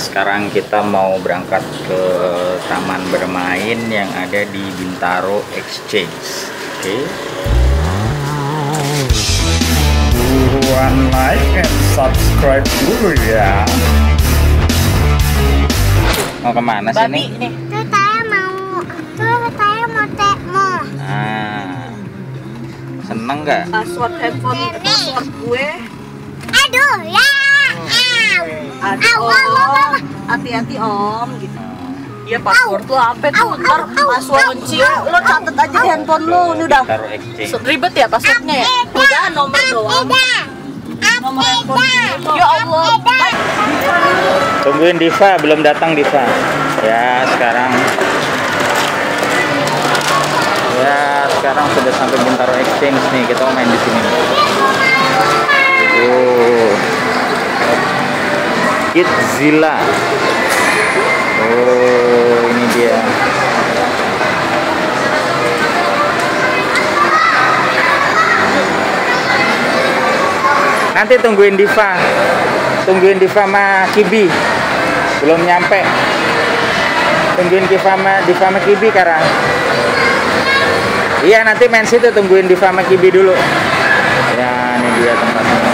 Sekarang kita mau berangkat ke taman bermain yang ada di Bintaro Exchange. Oke. Buruan like and subscribe dulu ya. Mau ke mana sih Babi nih? nih. Tuh saya mau, tuh saya mau temo. Ah, seneng nggak? Password handphone, password gue. Aduh, ya. Aduh, om. Hati-hati om. Gitu. Iya password tuh apa tuh? Ntar au, kunci lo catet aja di handphone lo. Ini udah ribet ya passwordnya ya? Udah nomor doang. Nomor handphone. Ya Allah. Tungguin Diva, belum datang Diva. Ya, sekarang Ya, sekarang sudah sampai Bintaro Exchange nih. Kita main di sini. Oh. Kidzilla. Oh, ini dia. Nanti tungguin Diva. Tungguin Diva sama Kibi. Belum nyampe. Tungguin Diva sama Diva sama Kibi sekarang. Iya, nanti main situ tungguin Diva sama Kibi dulu. Ya, ini dia tempatnya.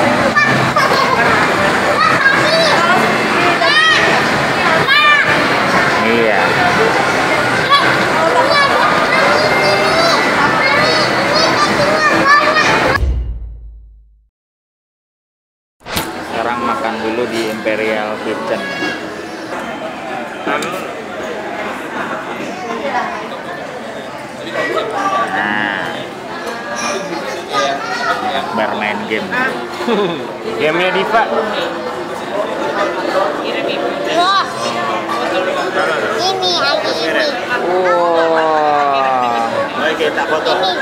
Game. Gamenya Diva. Wah. Ini lagi ini. Wow. Mari kita foto. Loh.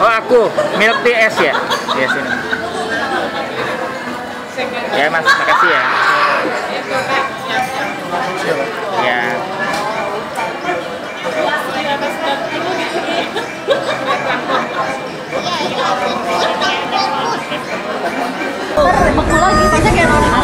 Oh aku milk tea es ya? Ya sini. Ya mas, makasih ya. Ya. Beku lagi, pasti kayak orang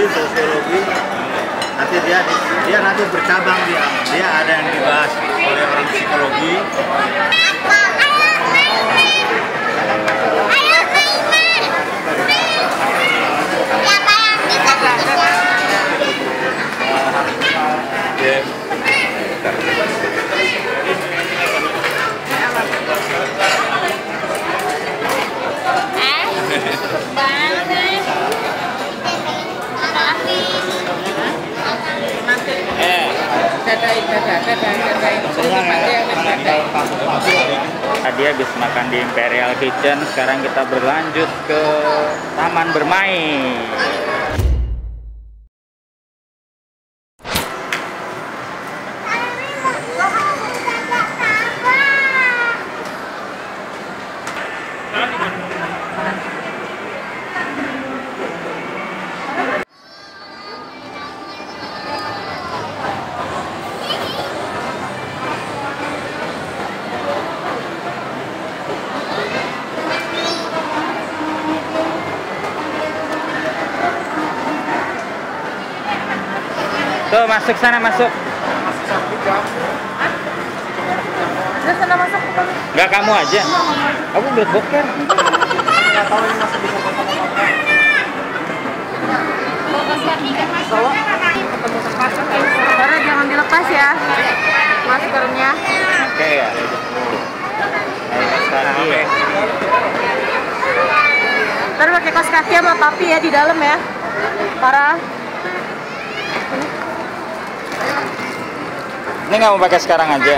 antropologi, sosiologi, nanti dia dia nanti bercabang dia dia ada yang dibahas oleh orang psikologi, Tadi habis makan di Imperial Kitchen, sekarang kita berlanjut ke taman bermain. Masuk sana masuk. Udah sana masuk. Enggak kamu aja. Aku buat boker. Karena jangan dilepas ya maskernya. Oke ya. Ya. Ntar pakai kaos kaki sama papi ya di dalam ya. Parah. Ini nggak mau pakai sekarang aja.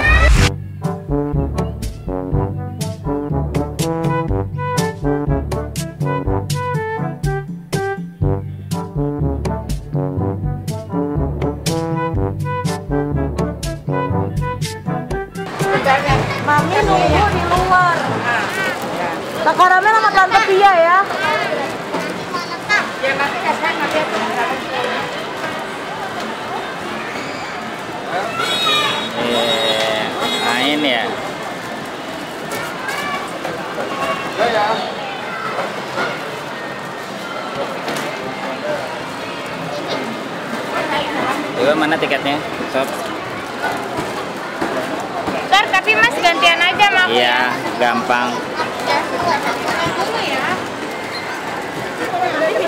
Iya, gampang.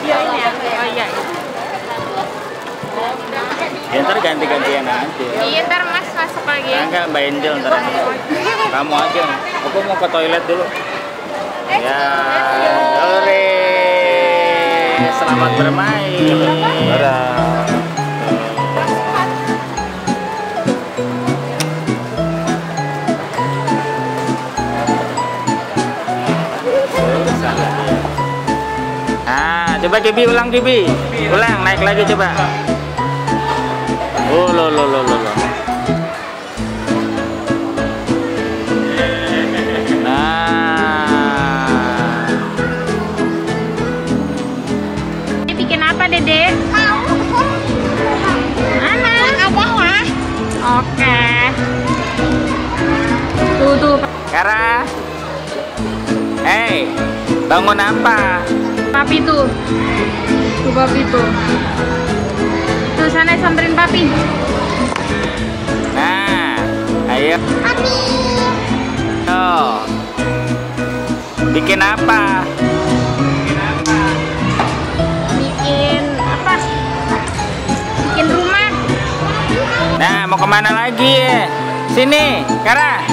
Ya. Oh iya. Ya ntar ganti-gantian aja. Iya ntar mas masuk lagi Enggak, Mbak Angel ntar. Kamu aja. Aku mau ke toilet dulu. Ya, sore. Selamat bermain. Dadah. Coba Kibi ulang Kibi. Ulang, naik lagi coba. Oh, lo lo lo lo lo. Nah, Ini bikin apa dede? Mana? Ada ya Oke. Tuh tuh Kara. Hey, bangun apa? Papi tuh. Tuh papi tuh. Tuh sana samperin papi. Nah, ayo. Papi Oh. Bikin apa? Bikin apa? Bikin rumah Nah, mau ke mana lagi? Sini, Kara.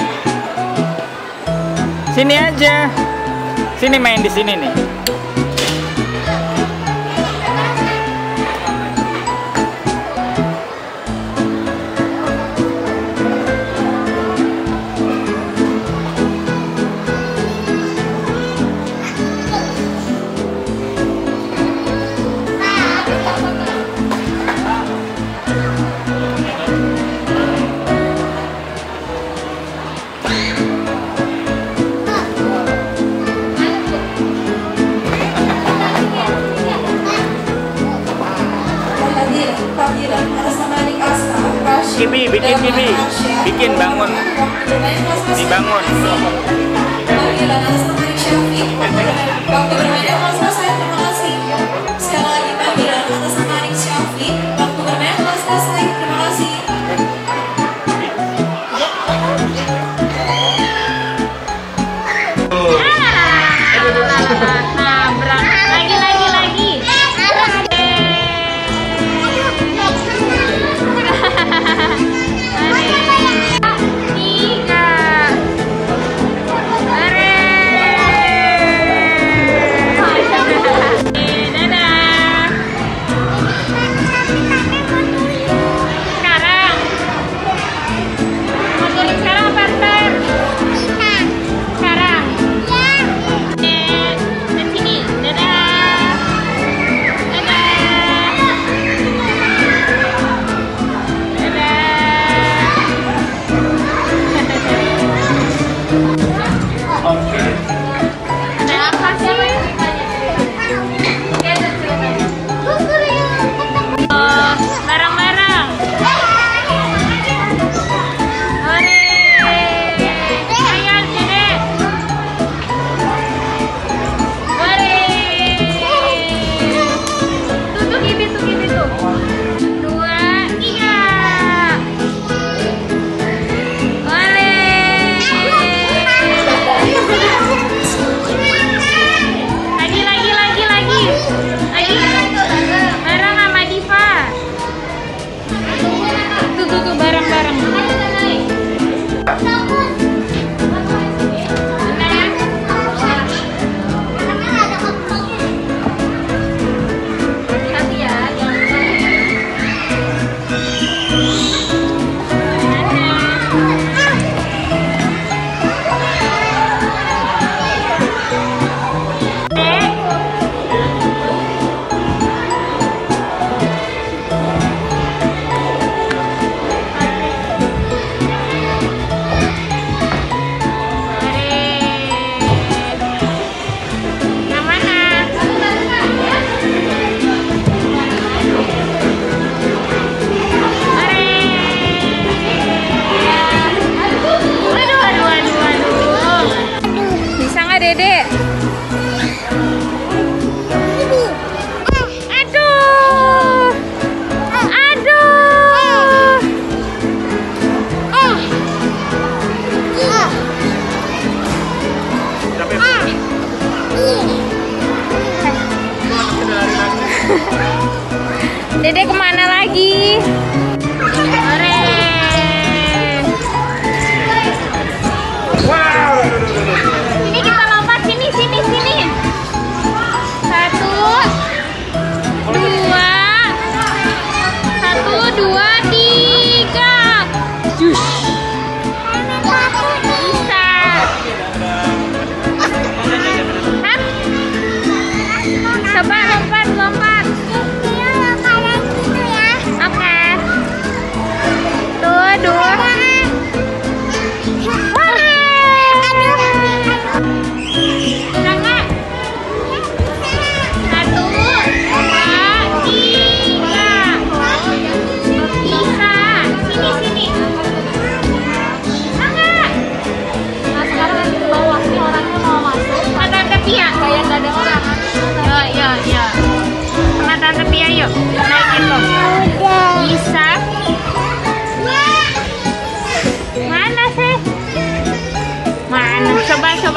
Sini aja. Sini main di sini nih.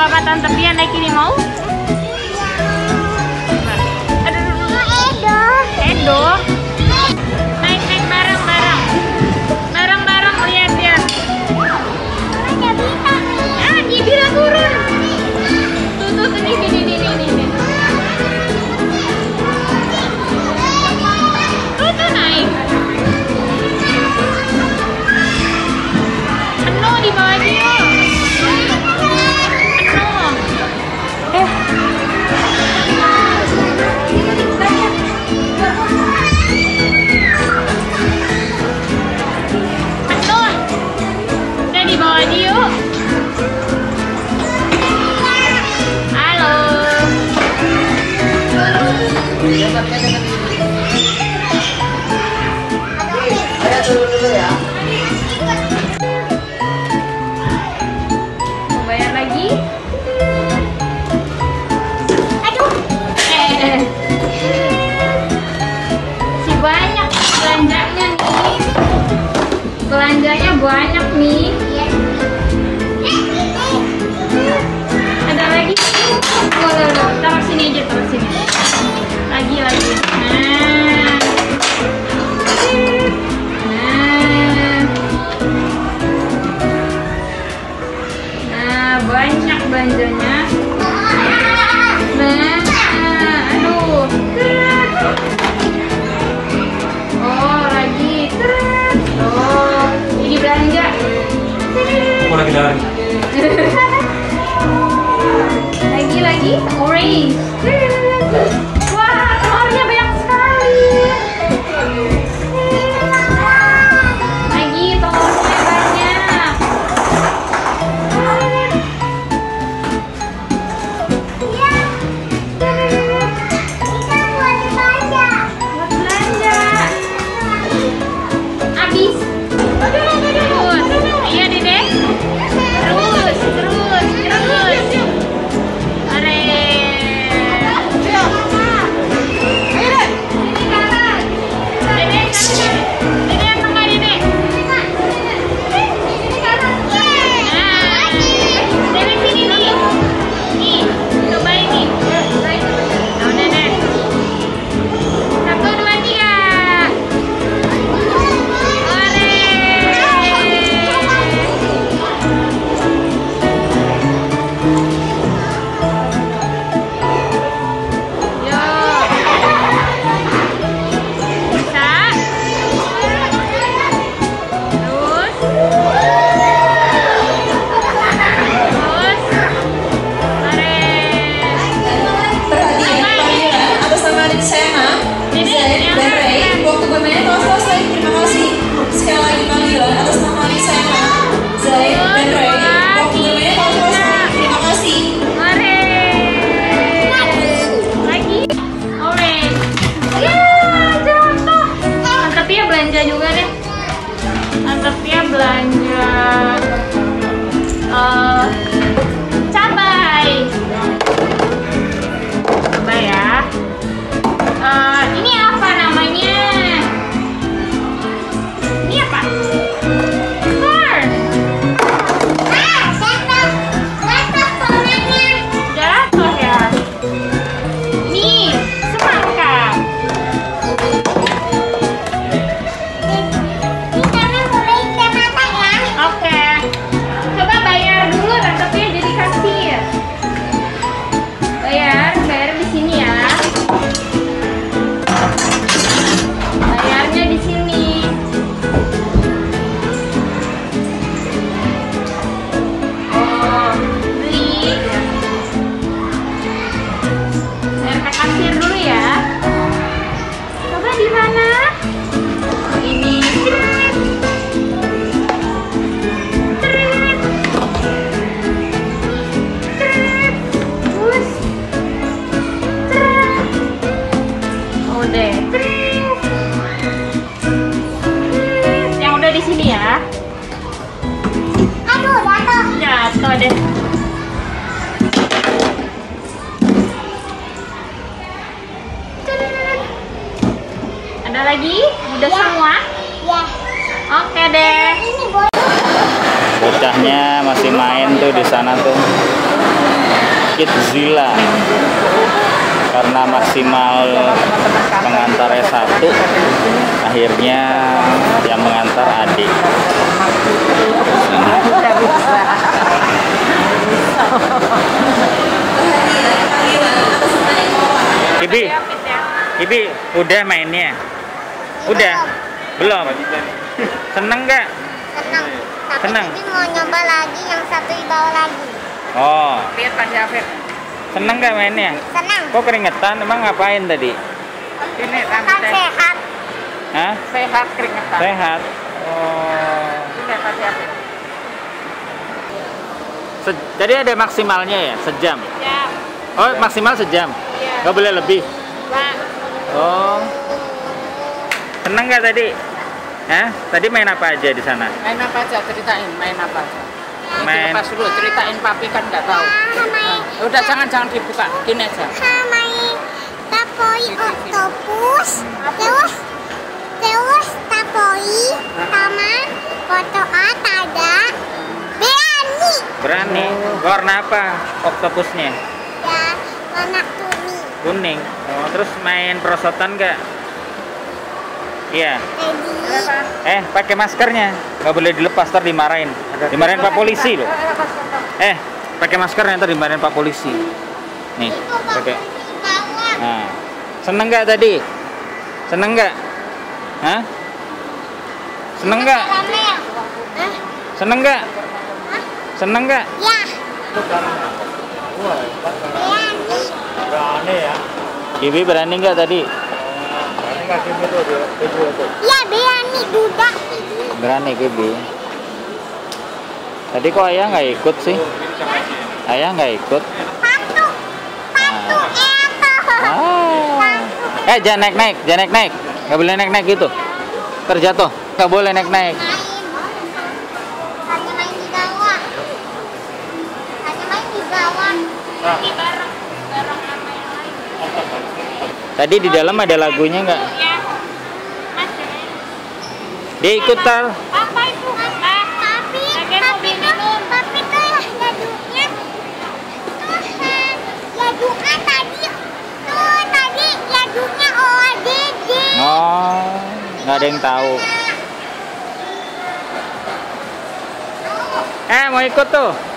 kakak tante Pia naikin mau? Ada lagi? Oh, no. Taruh sini aja, taruh sini. Lagi lagi orange. Maksimal pengantarnya satu, akhirnya yang mengantar adik. Ibi, Ibi, udah mainnya? Udah? Belum? Seneng nggak? Senang. Tapi Senang. Bibi mau nyoba lagi yang satu dibawa lagi. Oh, Lihat Pak Syafir. Seneng nggak mainnya? Senang. Kok keringetan? Emang ngapain tadi? Ini Kan sehat. Hah? sehat keringetan. Sehat? Oh. Ini. Se- jadi ada maksimalnya ya? Sejam? Ya. Oh, maksimal sejam? Iya. Nggak boleh lebih? Pak. Oh. Seneng nggak tadi? Hah? Tadi main apa aja di sana? Main apa aja? Ceritain. Main apa aja? Main- dilepas dulu. Ceritain papi kan nggak tahu. Nah, udah jangan jangan dibuka. Gini aja. Hamai. Tapoi octopus. Terus terus tapoi sama foto ada berani Berani. Warna apa oktopusnya? ya warna kuning Kuning. Oh, terus main perosotan nggak? Iya. Eh, pakai maskernya. Nggak boleh dilepas, ntar dimarahin. Dimarahin Pak Polisi loh. Eh, pakai maskernya ntar dimarahin Pak Polisi. Nih, pakai. Nah, seneng nggak tadi? Seneng nggak? Hah? Seneng nggak? Hah? Seneng nggak? Seneng nggak? ya berani ya. Kiwi berani nggak tadi? Berani nggak Kimi tuh dia video tuh. ya berani duda Berani Kiwi. Tadi kok ayah nggak ikut sih? Ayah nggak ikut? satu satu eto Ah. Eh, jangan naik-naik, jangan naik-naik. Nggak boleh naik-naik gitu. Terjatuh. Nggak boleh naik-naik. main hanya main di bawah hanya main di bawah Ini bareng bareng sama yang lain. Tadi di dalam ada lagunya nggak? Ya. Mas. Dia ikut tal. Apa itu? Tapi tapi tuh tapi tuh ya jaduknya tuh jaduknya tadi tuh tadi jaduknya OADD Oh, nggak ada yang tahu. Eh, mau ikut tuh.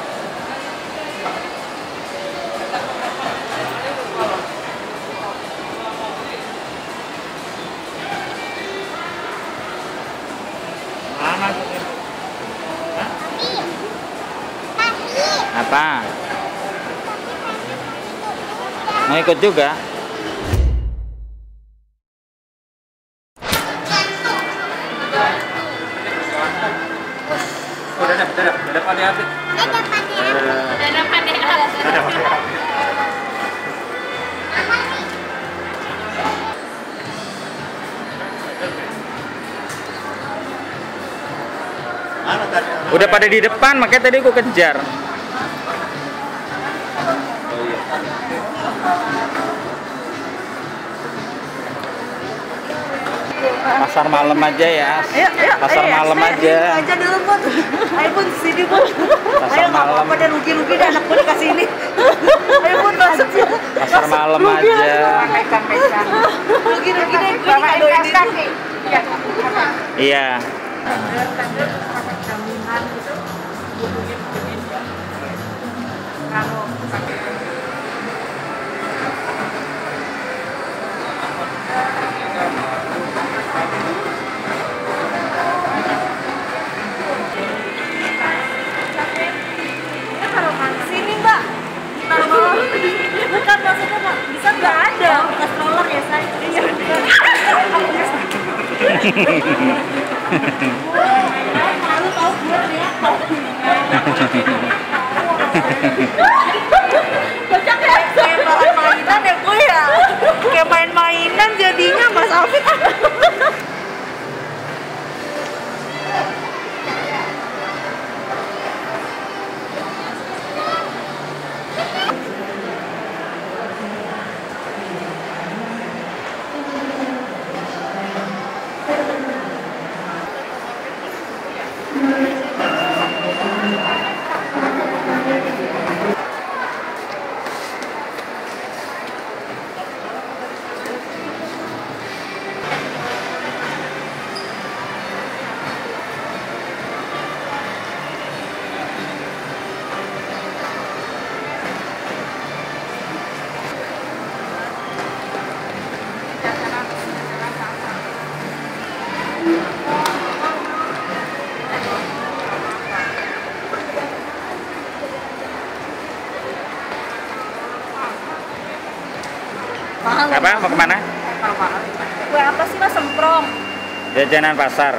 Apa? Mau ikut juga? Udah? Udah pada di depan, makanya tadi aku kejar. Pasar malam aja ya. Ayo, ayo, Pasar ayo, malam ayo, aja. ayo aja dulu, Bun. Ayo, Bun, sini, Bun. Pasar Ayo, nggak malam. apa-apa deh, rugi-rugi deh anak Bun kasih ini. Ayo, Bun, masuk. Pasar malam aja. Megang-megang. Rugi-rugi deh, gue dikadoin ini. Iya. Bukan maksudnya, Mbak. Bisa nggak ada? Bekas roller ya, saya. Iya. Malu tau gue ternyata. Kocak ya? Kayak main-mainan ya gue ya? Kayak main-mainan jadinya Mas Alvin. Apa? Mau ke mana? Kue apa sih mas semprong? Jajanan pasar.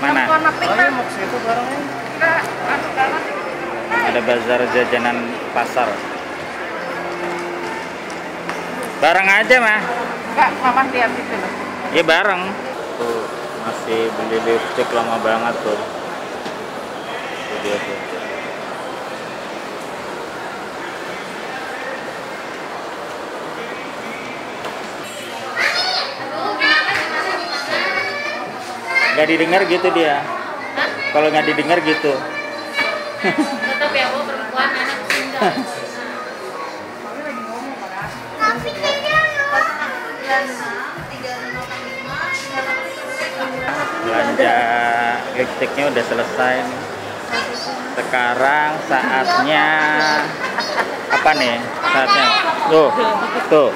Mana? Yang warna pink. Enggak, kanan. Ada bazar jajanan pasar. Bareng aja mah. Enggak, mama lihat itu loh. Iya bareng. Tuh masih beli lipstick lama banget tuh. Dia tuh. Gak didengar gitu dia. Kalau nggak didengar gitu. Tetap ya, bu perempuan anak belanja lipstiknya udah selesai nih. sekarang saatnya apa nih saatnya tuh tuh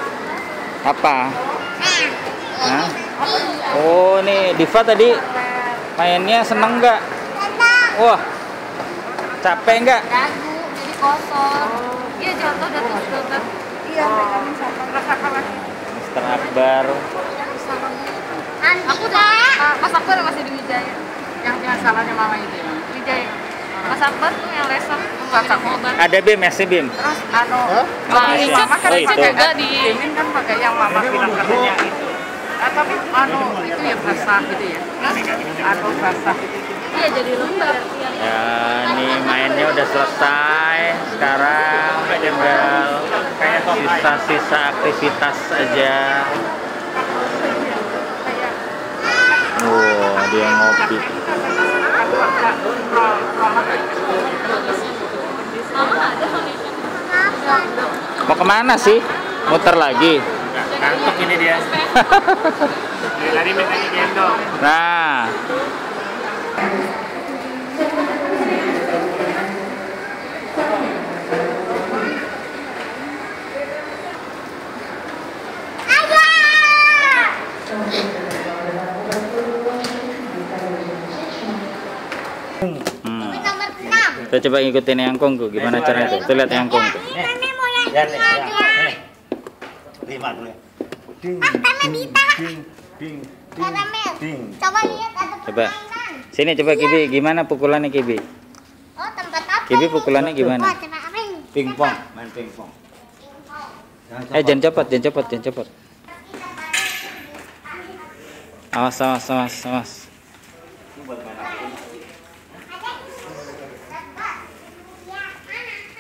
apa Hah? oh nih Diva tadi mainnya seneng nggak wah capek nggak Ragu, jadi kotor. Iya jatuh dan terus filter. Iya, rasakan lagi. Mister Akbar Aku udah, Ah, Mas Akbar masih di Wijaya. Yang yang salahnya mama itu ya. Wijaya. Mas Akbar tuh yang laser, ada BIM ya BIM Terus anu, itu mama kan Oh, itu itu. juga di Mimin kan pakai yang mama bilang katanya itu. Ah, tapi anu itu ya basah gitu ya. Anu basah gitu. Iya jadi lembar. ya ini mainnya udah selesai sekarang tinggal sisa-sisa aktivitas aja wow dia ngopi Mama ada foundation. mau ke mana sih muter lagi Ngantuk ini dia. Dari tadi mintanya gendong. nah hmm. Kita coba ngikutin yang tuh gimana caranya tuh tuh lihat yang tuh Ini mau yang Ya, ya. Lima dulu ya. Ding, Ah, karena bisa. ding, ding, ding, Karamel. ding. Coba lihat ada Coba. permainan. sini coba Kibi gimana pukulannya Kibi Oh, tempat apa? Kibi pukulannya gimana? Pingpong, main pingpong. eh jangan cepat jangan cepat jangan cepat awas awas awas awas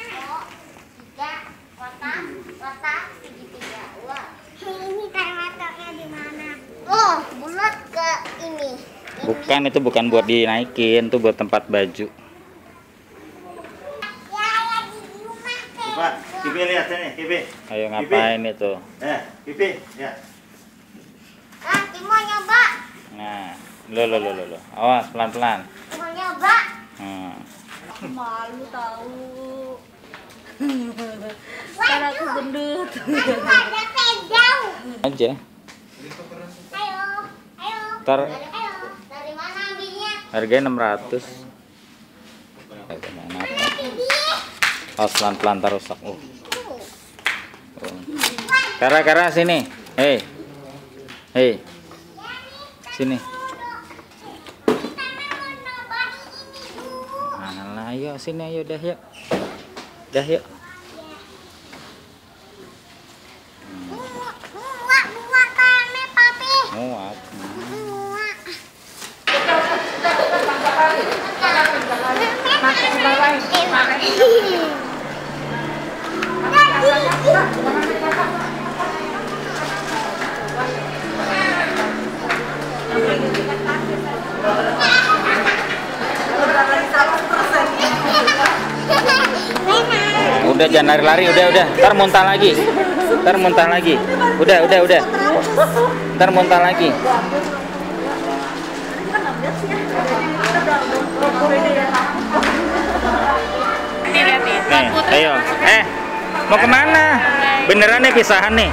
Tiga, kotak, kotak, segitiga. Wah. Ini termasuknya di mana? Oh, bulat ke ini. bukan itu bukan buat dinaikin itu buat tempat baju Ya, lagi di rumah teh. Coba, Kipi lihat sini, Kipi. ayo ngapain itu Eh, Kipi, ya. Ah, Timo nyoba. nah lo lo lo lo lo awas pelan pelan Timo nyoba. hmm. Malu tahu. Kan aku gendut. Aku ada pedang. aja mana ambilnya? harganya 600 Bagaimana apa? Awas pelan pelan ntar rusak. Oh. oh. Kara kara sini. Hei. Hei. Sini. Alah, ayo sini ayo dah yuk. Dah yuk. Udah jangan lari-lari, udah udah. Ntar muntah lagi. Ntar muntah lagi. Udah udah udah. Ntar muntah lagi. Nih ayo. Eh, mau ke mana? Beneran nih pisahan nih?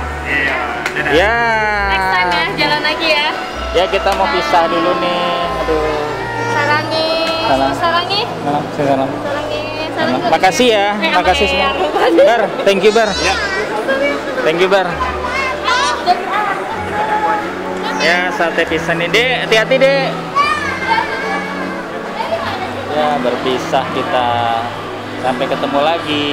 Ya. Next time ya, jalan lagi ya. Ya kita mau pisah dulu nih. Aduh. Sarangi. Salam. Sarangi. Salam, salam. Makasih ya, makasih semua. Bar, thank you Bar. Ya. Thank you Bar. Ya, sate pisang ini. Dek, hati-hati, Dek. Ya, berpisah kita. Sampai ketemu lagi.